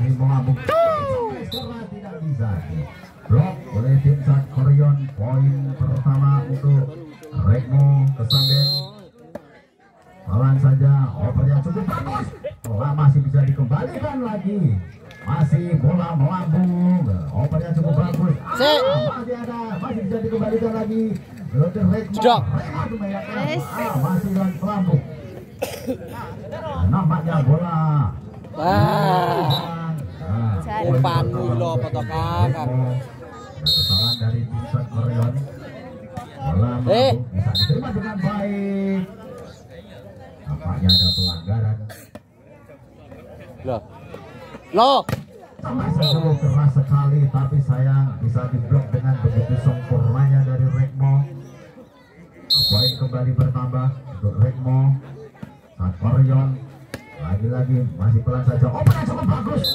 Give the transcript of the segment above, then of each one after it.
ini melambung karena tidak bisa. Blok oleh tim Sat Koreon poin pertama untuk Rekmo Kesamben. Pelan saja opernya cukup bagus. Bola masih bisa dikembalikan lagi. Masih bola melambung. Opernya cukup bagus. Si. Ah, masih ada masih bisa dikembalikan lagi. Rekmo. Rekmo. Ah, masih melambung. Nampaknya bola. Wah. Umpan. Rekmo. Kesalahan dari tim Sat Koreon Eh. bisa diterima dengan baik nampaknya ada pelanggaran Loh. Loh. Sungguh keras sekali tapi sayang bisa diblok dengan begitu sempurnanya dari Rekmo poin kembali bertambah untuk Rekmo saat Koreon lagi-lagi masih pelan saja operasi cukup bagus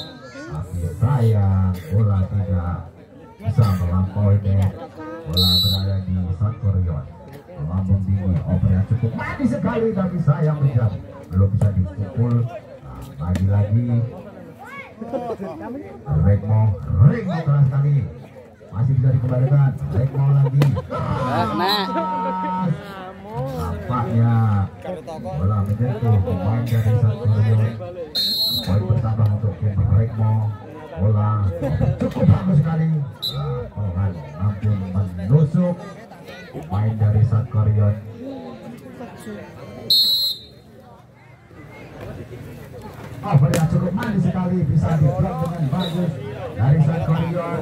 tapi sayang bola tidak bisa melampaui net bola berada di saat Koreon melambung tinggi operasi cukup manis sekali tapi sayang bisa belum bisa dipukul Nah, lagi-lagi Rekmo, Rekmo keras sekali. Masih bisa dikembalikan. Rekmo lagi. Ah, nah. Nampaknya bola menyentuh pemain dari satu bagus sekali. Pohan mampu menusuk pemain dari South Korean. Oh, yang cukup manis sekali bisa diblok dengan bagus dari South Korean.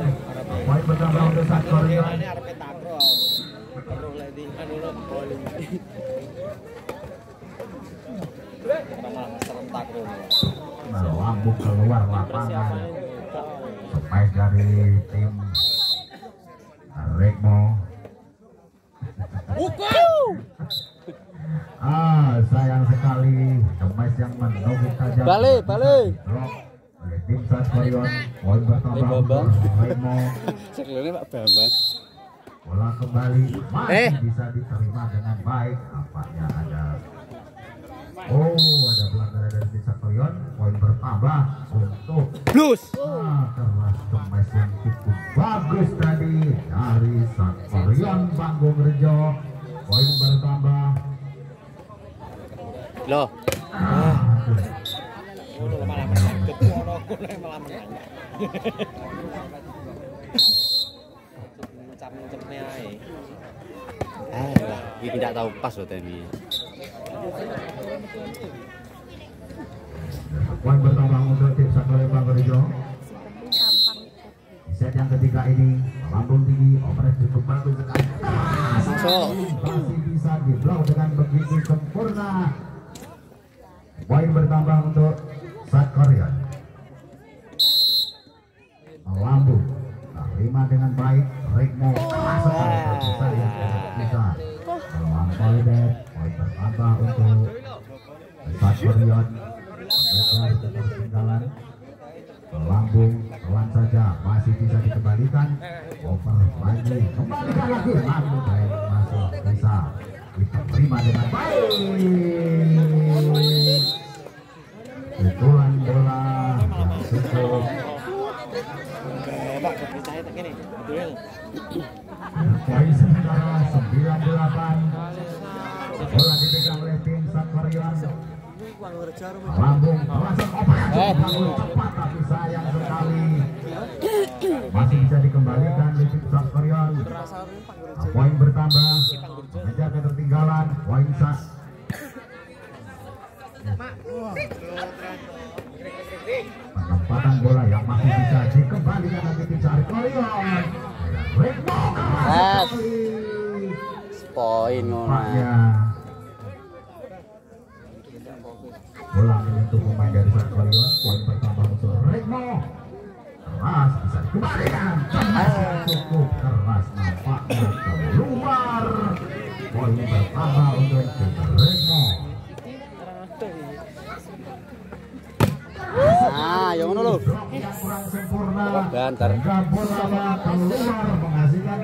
Poin bertambah untuk South Korean. Ah sayang sekali. Kemas yang menunggu tajam Balik, balik. Tim Satkoyon poin bertambah Eh, Bambang. Sekelilingnya Pak Bambang. bola kembali. Masih Eh. bisa diterima dengan baik. Nampaknya ada. Oh ada pelanggaran dari tim Satkoyon poin bertambah untuk Blues. Ah, keras kemas yang cukup bagus tadi dari Satkoyon Panggung Rejo. Poin bertambah Loh. Ah, lah, ini tidak tahu pas loh Temi. poin bertambah untuk tim Satkoyon Panggung Rejo penting gampang Di set yang ketiga ini melambung tinggi operasi cukup bagus sekali Masuk. masih bisa diblok dengan begitu sempurna poin bertambah untuk South Korea. Melambung terima dengan baik Rekmo keras sekali. Sayang tidak bisa. Melampaui net poin bertambah untuk South Korea. Mengejar ketertinggalan melambung pelan saja masih bisa dikembalikan. Over lagi kembalikan lagi. Namun baik masih bisa. Diterima dengan baik poin sementara 98 bola dipegang oleh tim Korean Lambung Eh. bangun cepat tapi sayang sekali masih bisa dikembalikan di tim Korean poin bertambah mengejar ketertinggalan poin sah penempatan bola yang masih bisa dikembalikan Poin ngono. bola menyentuh pemain dari Korea poin pertama untuk Rekmo keras bisa dikembalikan. Masih cukup keras. Nampaknya keluar. Poin pertama untuk tim Rekmo Ah, yang ngono lho.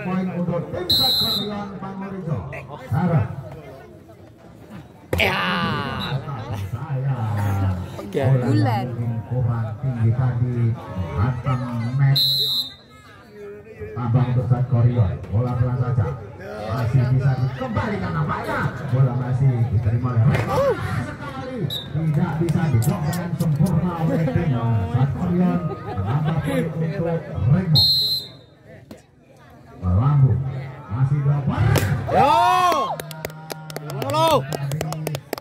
poin untuk tim Pangurijo Ya. sayang Oke. Bulan. Tinggi tadi untuk saat koridor. Bola pelan saja. Masih bisa dikembalikan nampaknya. Bola masih diterima oleh Remo sekali. Tidak bisa diblok dengan sempurna oleh tim saat koridor melambung masih poin Yo. Lo?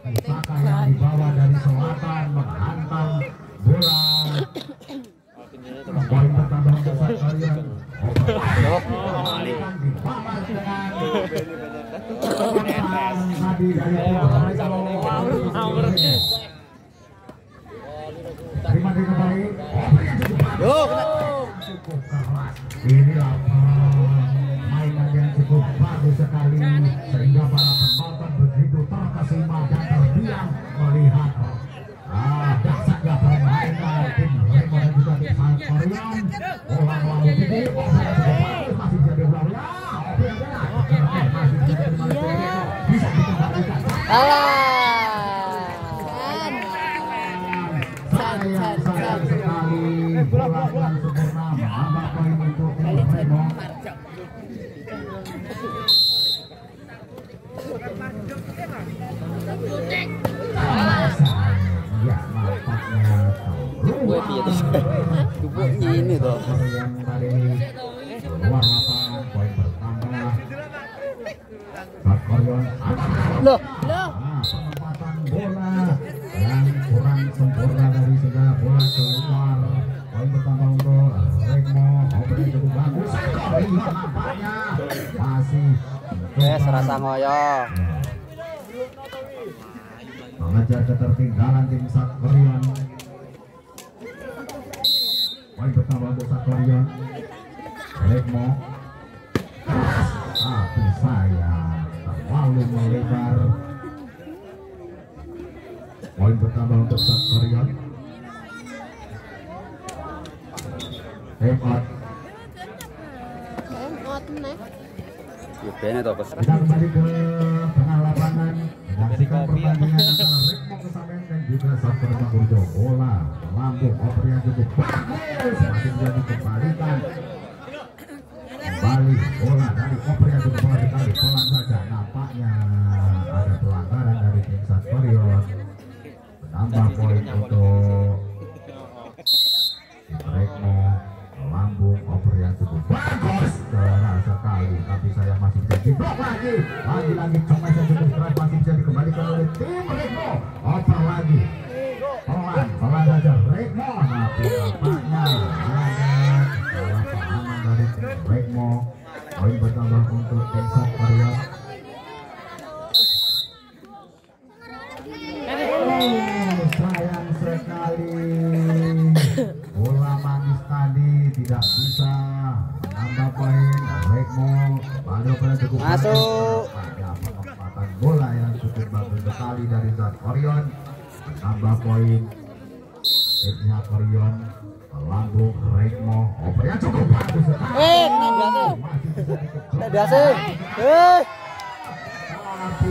Pusaka yang dibawa dari selatan menghantam bola poin bertambah untuk saat kalian kembalikan di kasih kembali Yo. Inilah mainan yang cukup bagus sekali sehingga para penonton begitu terkesima dan terdiam melihat permainan tim juga tim ini masih jadi bola ya Piye tuh? Gue ini tuh. Loh. Loh. Ah, penempatan bola yang kurang sempurna dari bola keluar. Poin bertambah untuk cukup bagus. Iya, nampaknya masih. Eh, serasa ngoyo. mengejar ketertinggalan tim Sakorion. Poin pertama untuk Sakorion. Regmo. Tapi sayang terlalu melebar. Poin pertama untuk to, Bos. Kita kembali ke tengah lapangan menyaksikan pertandingan antara Rekmo Kesamen juga Sakura Burjo bola melambung oper yang cukup. Bagus masih bisa dikembalikan. Kembali bola dari oper yang cukup. Bola dikali pelan saja. Nampaknya ada pelanggaran dari tim Sakorion menambah poin untuk Rekmo. Melambung oper yang cukup. Bagus! Keras sekali tapi saya masih bisa diblok lagi. Lagi-lagi cemas yang cukup. Keras masih bisa dikembalikan oleh tim tidak bisa. Menambah poin Rekmo pada pada cukup Masuk. ada penempatan bola yang cukup bagus sekali dari Zat Orion. Menambah poin. Timnya Orion melambung Rekmo oper yang cukup bagus sekali. Eh, bisa dikejar Tidak sih. Eh. tapi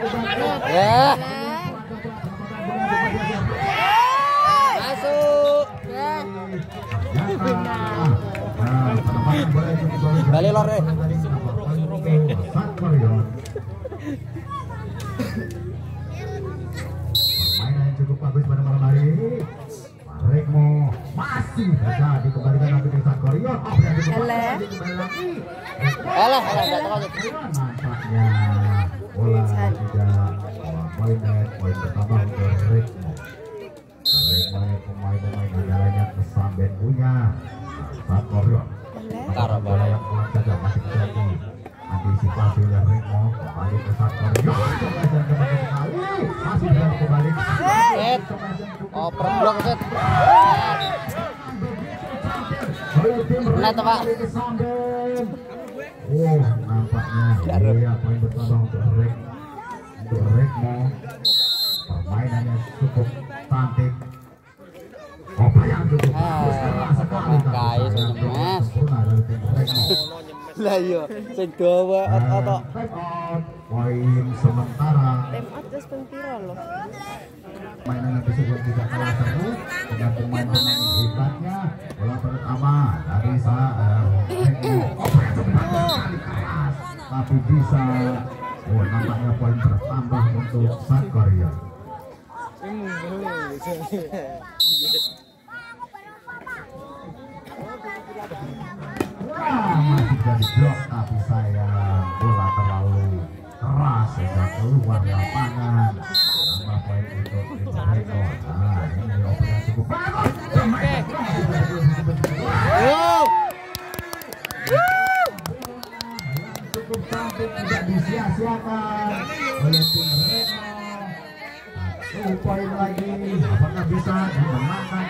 Ya. Masuk. Balik lor deh. Cukup bagus pada malam hari. Rekmo masih bisa dikembalikan lagi bagus Ele. lagi kembali lagi. Alah, alah, enggak tahu. Bola bola poin dan poin pertama untuk Rekmo. Rekmo pemain-pemain andalannya kesamben punya Sakorion. Maka bola yang pelan saja masih bisa diantisipasi oleh Remo kembali ke kembali sekali masih berani kembali Set. Oper blok set. Net, Pak. Samben. Oh, nampaknya iya poin bertambah untuk Rek untuk Rekmo. Permainannya cukup cantik. Oper yang cukup Ah, bagus keras sekali. tapi pakai sayang saja, cukup Mas. sempurna dari tim Rekmo. Lah iya, sing dawa otot. Poin sementara. Time out terus ping. Mainan tidak kalah seru dengan pemain-pemain hebatnya. Bola pertama dari saat Oper Tapi bisa Oh, nampaknya poin bertambah untuk South Korea. Wah, masih jadi blok tapi sayang bola terlalu keras sehingga keluar lapangan. Tambah poin untuk Reko. Nah, ini operasi cukup bagus. Poin lagi, apakah bisa dimenangkan